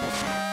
you